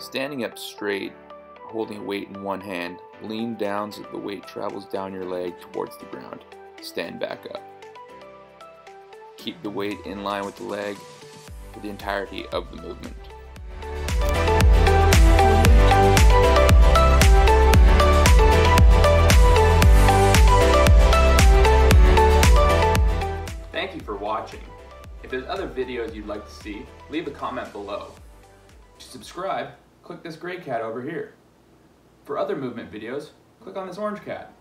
Standing up straight, holding a weight in one hand, lean down so the weight travels down your leg towards the ground. Stand back up. Keep the weight in line with the leg for the entirety of the movement. Thank you for watching. If there's other videos you'd like to see, leave a comment below. To subscribe, click this gray cat over here. For other movement videos, click on this orange cat.